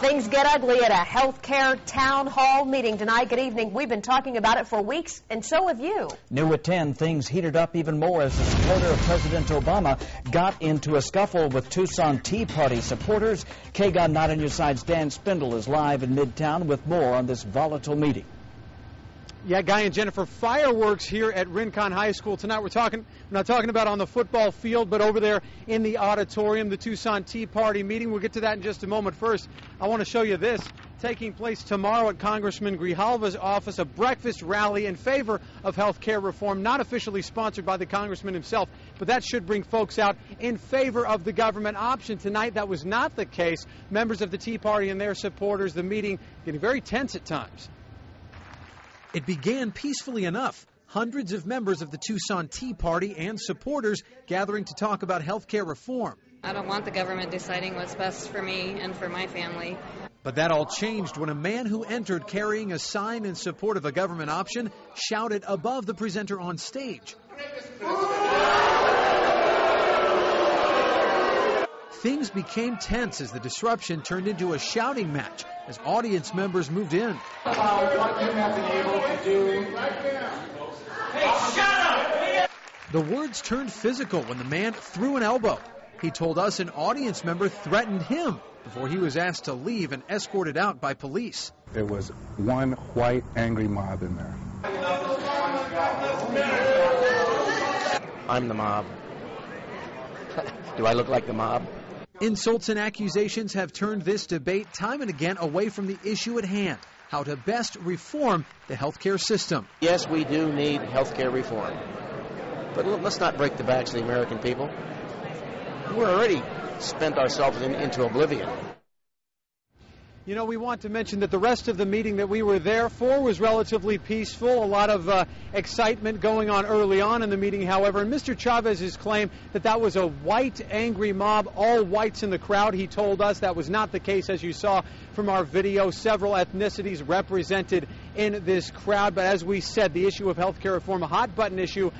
Things get ugly at a health care town hall meeting tonight. Good evening. We've been talking about it for weeks, and so have you. New at 10, things heated up even more as a supporter of President Obama got into a scuffle with Tucson Tea Party supporters. KGUN Not On Your Side's Dan Spindle is live in Midtown with more on this volatile meeting. Yeah, Guy and Jennifer, fireworks here at Rincon High School tonight. We're talking, we're not talking about on the football field, but over there in the auditorium, the Tucson Tea Party meeting. We'll get to that in just a moment. First, I want to show you this taking place tomorrow at Congressman Grijalva's office, a breakfast rally in favor of health care reform, not officially sponsored by the congressman himself, but that should bring folks out in favor of the government option. Tonight, that was not the case. Members of the Tea Party and their supporters, the meeting getting very tense at times. It began peacefully enough. Hundreds of members of the Tucson Tea Party and supporters gathering to talk about health care reform. I don't want the government deciding what's best for me and for my family. But that all changed when a man who entered carrying a sign in support of a government option shouted above the presenter on stage. Things became tense as the disruption turned into a shouting match as audience members moved in. About what you have been able to do. Hey, shut up! The words turned physical when the man threw an elbow. He told us an audience member threatened him before he was asked to leave and escorted out by police. There was one white angry mob in there. I'm the mob. Do I look like the mob? Insults and accusations have turned this debate time and again away from the issue at hand how to best reform the healthcare system. Yes, we do need healthcare reform. But let's not break the backs of the American people. We're already spent ourselves in, into oblivion. You know, we want to mention that the rest of the meeting that we were there for was relatively peaceful. A lot of uh, excitement going on early on in the meeting, however. And Mr. Chavez's claim that that was a white, angry mob, all whites in the crowd, he told us that was not the case, as you saw from our video. Several ethnicities represented in this crowd. But as we said, the issue of health care reform, a hot button issue